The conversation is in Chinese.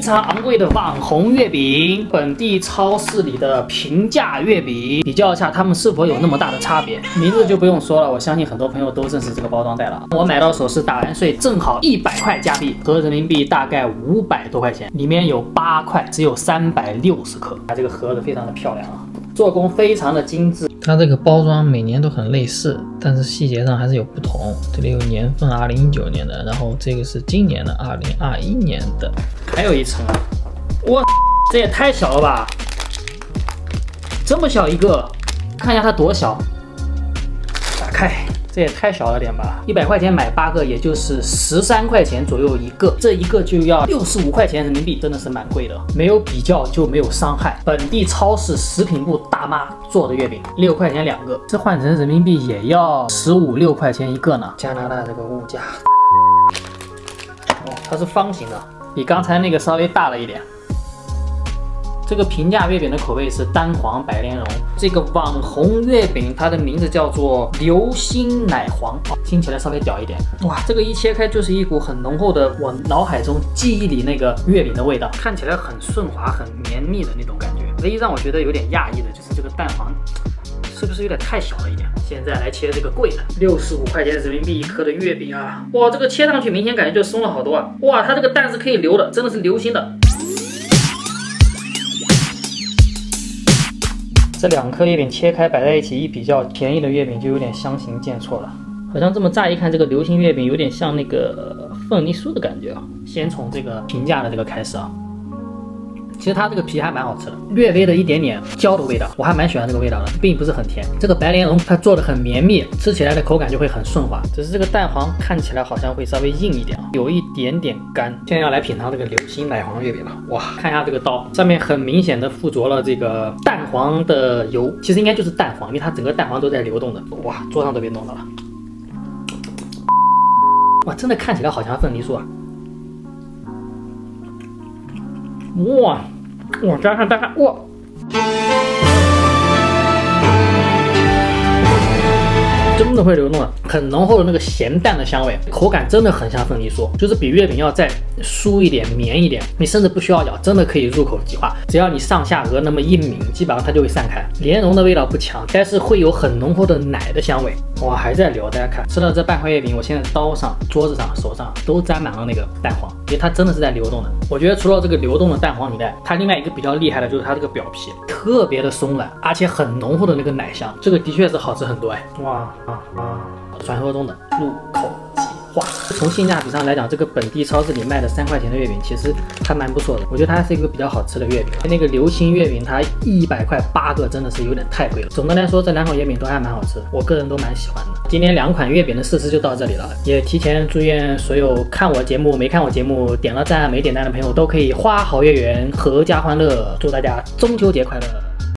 非常昂贵的网红月饼，本地超市里的平价月饼，比较一下它们是否有那么大的差别。名字就不用说了，我相信很多朋友都认识这个包装袋了。我买到手是打完税正好一百块加币，合人民币大概五百多块钱。里面有八块，只有三百六十克。它这个盒子非常的漂亮啊，做工非常的精致。它这个包装每年都很类似，但是细节上还是有不同。这里有年份，二零一九年的，然后这个是今年的，二零二一年的。还有一层啊，哇，这也太小了吧！这么小一个，看一下它多小。打开，这也太小了点吧！一百块钱买八个，也就是十三块钱左右一个，这一个就要六十五块钱人民币，真的是蛮贵的。没有比较就没有伤害。本地超市食品部大妈做的月饼，六块钱两个，这换成人民币也要十五六块钱一个呢。加拿大这个物价，哦，它是方形的。比刚才那个稍微大了一点。这个平价月饼的口味是蛋黄白莲蓉。这个网红月饼，它的名字叫做流心奶黄，听起来稍微屌一点。哇，这个一切开就是一股很浓厚的我脑海中记忆里那个月饼的味道，看起来很顺滑、很绵密的那种感觉。唯一让我觉得有点讶异的就是这个蛋黄。是不是有点太小了一点？现在来切这个贵的，六十五块钱人民币一颗的月饼啊！哇，这个切上去明显感觉就松了好多啊！哇，它这个蛋是可以流的，真的是流心的。这两颗月饼切开摆在一起一比较，便宜的月饼就有点相形见绌了。好像这么乍一看，这个流心月饼有点像那个凤梨酥的感觉啊。先从这个平价的这个开始啊。其实它这个皮还蛮好吃的，略微的一点点焦的味道，我还蛮喜欢这个味道的，并不是很甜。这个白莲蓉它做的很绵密，吃起来的口感就会很顺滑。只是这个蛋黄看起来好像会稍微硬一点啊，有一点点干。现在要来品尝这个流心奶黄月饼了，哇，看一下这个刀上面很明显的附着了这个蛋黄的油，其实应该就是蛋黄，因为它整个蛋黄都在流动的。哇，桌上都被弄到了，哇，真的看起来好像凤梨酥啊。哇，哇，加上加上，哇！真的会流动的，很浓厚的那个咸蛋的香味，口感真的很像凤梨酥，就是比月饼要再酥一点、绵一点。你甚至不需要咬，真的可以入口即化。只要你上下颚那么一抿，基本上它就会散开。莲蓉的味道不强，但是会有很浓厚的奶的香味。我，还在流，大家看，吃了这半块月饼，我现在刀上、桌子上、手上都沾满了那个蛋黄，因为它真的是在流动的。我觉得除了这个流动的蛋黄以外，它另外一个比较厉害的就是它这个表皮特别的松软，而且很浓厚的那个奶香，这个的确是好吃很多哎。哇！啊啊，传说中的入口化。从性价比上来讲，这个本地超市里卖的三块钱的月饼其实还蛮不错的。我觉得它是一个比较好吃的月饼。那个流心月饼，它一百块八个，真的是有点太贵了。总的来说，这两款月饼都还蛮好吃，我个人都蛮喜欢的。今天两款月饼的试吃就到这里了，也提前祝愿所有看我节目没看我节目点了赞没点赞的朋友都可以花好月圆，阖家欢乐。祝大家中秋节快乐！